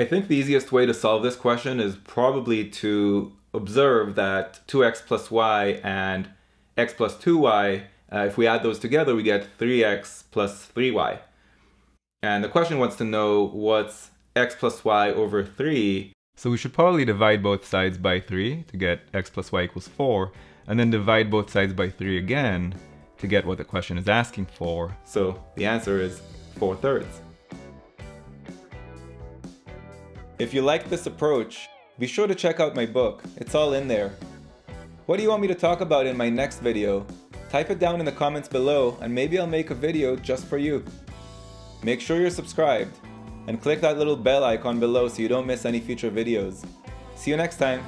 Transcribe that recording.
I think the easiest way to solve this question is probably to observe that 2x plus y and x plus 2y, uh, if we add those together, we get 3x plus 3y. And the question wants to know what's x plus y over 3. So we should probably divide both sides by 3 to get x plus y equals 4, and then divide both sides by 3 again to get what the question is asking for. So the answer is 4 thirds. If you like this approach, be sure to check out my book. It's all in there. What do you want me to talk about in my next video? Type it down in the comments below and maybe I'll make a video just for you. Make sure you're subscribed and click that little bell icon below so you don't miss any future videos. See you next time.